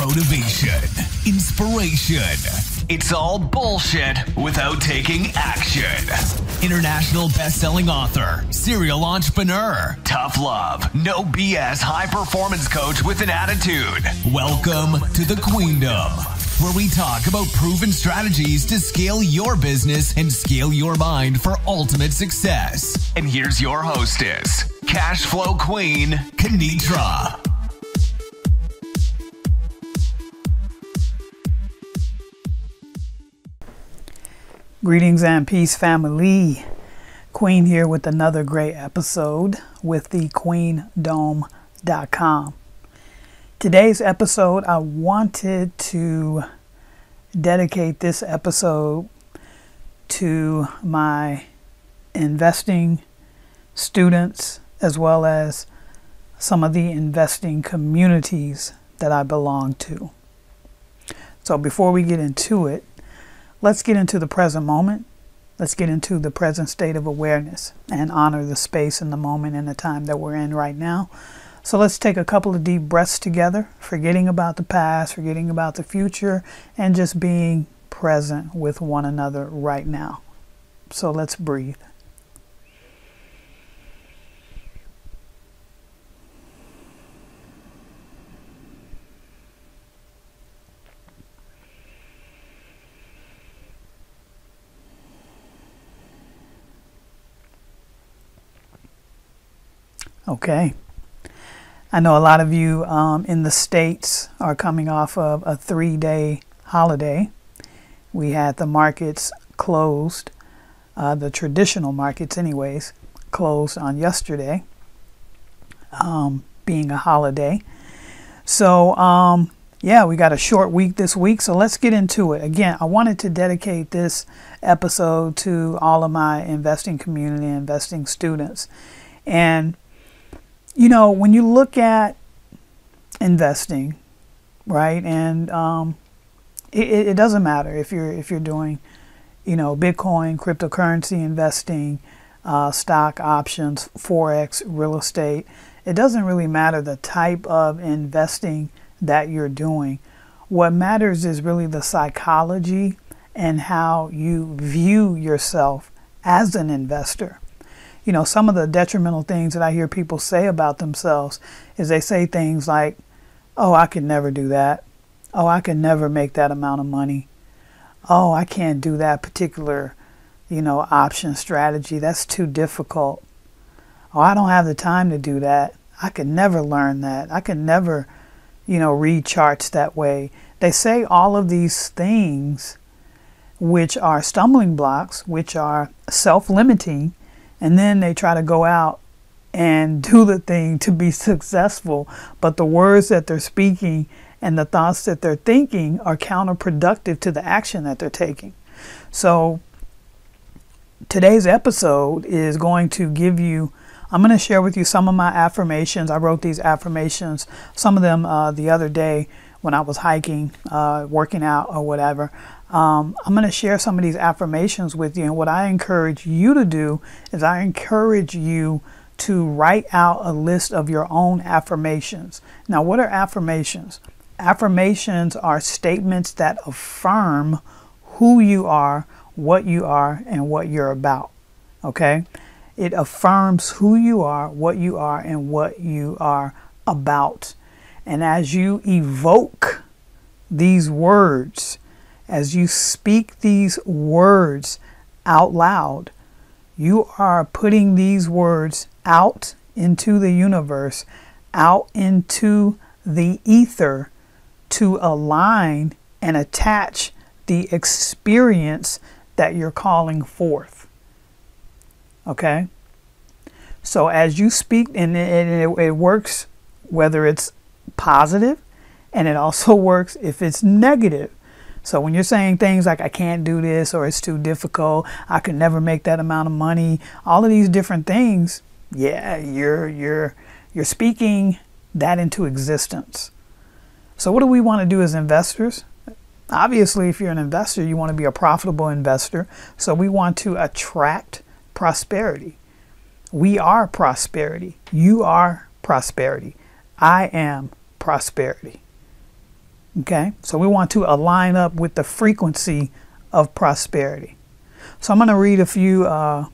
motivation, inspiration. It's all bullshit without taking action. International best-selling author, serial entrepreneur, tough love, no BS high performance coach with an attitude. Welcome to the Queendom, where we talk about proven strategies to scale your business and scale your mind for ultimate success. And here's your hostess, cash flow queen, Kanitra. Greetings and peace, family. Queen here with another great episode with the queendom.com. Today's episode, I wanted to dedicate this episode to my investing students as well as some of the investing communities that I belong to. So before we get into it, let's get into the present moment. Let's get into the present state of awareness and honor the space and the moment and the time that we're in right now. So let's take a couple of deep breaths together, forgetting about the past, forgetting about the future, and just being present with one another right now. So let's breathe. Okay. I know a lot of you um, in the States are coming off of a three day holiday. We had the markets closed, uh, the traditional markets, anyways, closed on yesterday, um, being a holiday. So, um, yeah, we got a short week this week, so let's get into it. Again, I wanted to dedicate this episode to all of my investing community, investing students. And you know, when you look at investing, right, and um, it, it doesn't matter if you're if you're doing, you know, Bitcoin, cryptocurrency investing, uh, stock options, forex, real estate. It doesn't really matter the type of investing that you're doing. What matters is really the psychology and how you view yourself as an investor you know, some of the detrimental things that I hear people say about themselves is they say things like, oh, I could never do that. Oh, I could never make that amount of money. Oh, I can't do that particular, you know, option strategy. That's too difficult. Oh, I don't have the time to do that. I could never learn that. I could never, you know, read charts that way. They say all of these things which are stumbling blocks, which are self limiting, and then they try to go out and do the thing to be successful, but the words that they're speaking and the thoughts that they're thinking are counterproductive to the action that they're taking. So, today's episode is going to give you, I'm going to share with you some of my affirmations. I wrote these affirmations, some of them uh, the other day when I was hiking, uh, working out, or whatever. Um, I'm going to share some of these affirmations with you. And what I encourage you to do is I encourage you to write out a list of your own affirmations. Now, what are affirmations? Affirmations are statements that affirm who you are, what you are, and what you're about. Okay? It affirms who you are, what you are, and what you are about. And as you evoke these words, as you speak these words out loud, you are putting these words out into the universe, out into the ether to align and attach the experience that you're calling forth. Okay? So as you speak, and it, it, it works whether it's positive, and it also works if it's negative. So when you're saying things like I can't do this or it's too difficult, I could never make that amount of money, all of these different things, yeah, you're you're you're speaking that into existence. So what do we want to do as investors? Obviously, if you're an investor, you want to be a profitable investor. So we want to attract prosperity. We are prosperity. You are prosperity. I am prosperity. Okay, so we want to align up with the frequency of prosperity. So I'm going to read a few uh,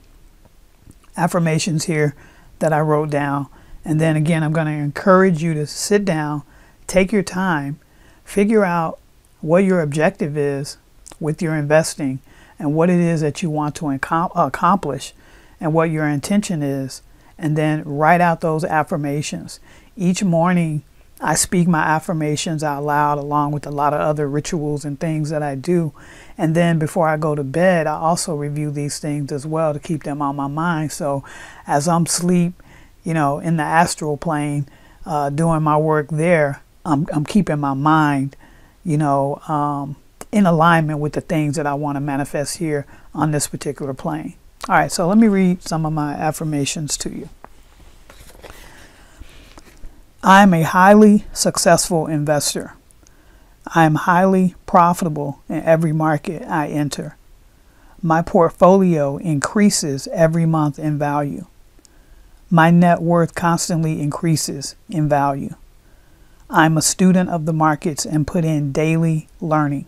affirmations here that I wrote down. And then again, I'm going to encourage you to sit down, take your time, figure out what your objective is with your investing and what it is that you want to accomplish and what your intention is. And then write out those affirmations. Each morning, I speak my affirmations out loud along with a lot of other rituals and things that I do. And then before I go to bed, I also review these things as well to keep them on my mind. So as I'm asleep, you know, in the astral plane, uh, doing my work there, I'm, I'm keeping my mind, you know, um, in alignment with the things that I want to manifest here on this particular plane. All right, so let me read some of my affirmations to you. I am a highly successful investor. I am highly profitable in every market I enter. My portfolio increases every month in value. My net worth constantly increases in value. I'm a student of the markets and put in daily learning.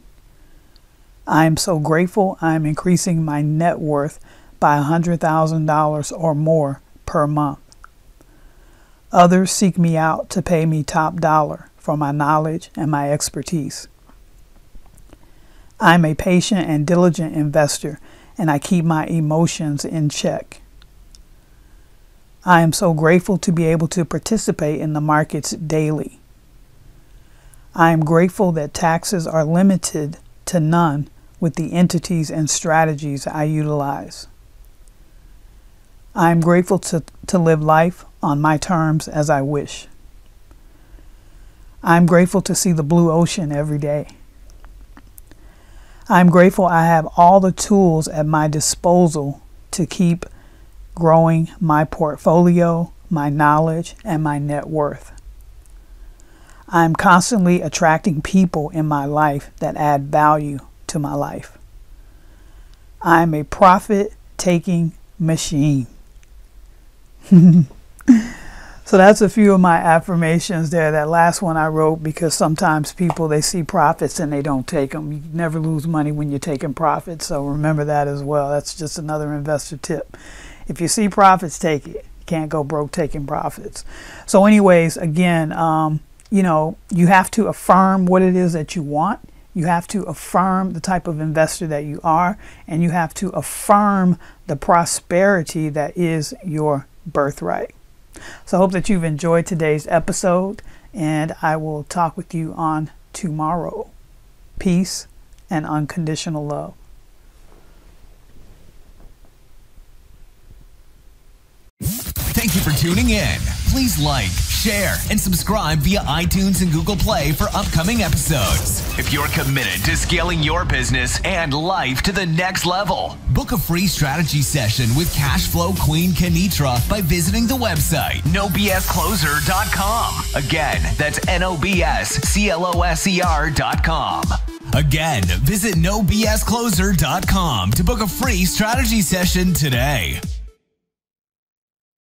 I am so grateful I am increasing my net worth by $100,000 or more per month. Others seek me out to pay me top dollar for my knowledge and my expertise. I'm a patient and diligent investor, and I keep my emotions in check. I am so grateful to be able to participate in the markets daily. I am grateful that taxes are limited to none with the entities and strategies I utilize. I am grateful to, to live life on my terms as I wish. I am grateful to see the blue ocean every day. I am grateful I have all the tools at my disposal to keep growing my portfolio, my knowledge, and my net worth. I am constantly attracting people in my life that add value to my life. I am a profit taking machine. so that's a few of my affirmations there. That last one I wrote because sometimes people they see profits and they don't take them. You never lose money when you're taking profits. So remember that as well. That's just another investor tip. If you see profits, take it. You can't go broke taking profits. So, anyways, again, um, you know, you have to affirm what it is that you want. You have to affirm the type of investor that you are, and you have to affirm the prosperity that is your birthright. So I hope that you've enjoyed today's episode, and I will talk with you on tomorrow. Peace and unconditional love. Thank you for tuning in. Please like, share, and subscribe via iTunes and Google Play for upcoming episodes. If you're committed to scaling your business and life to the next level, book a free strategy session with Cashflow Queen Kenitra by visiting the website nobscloser.com. Again, that's N O B S C L O S E R.com. Again, visit nobscloser.com to book a free strategy session today.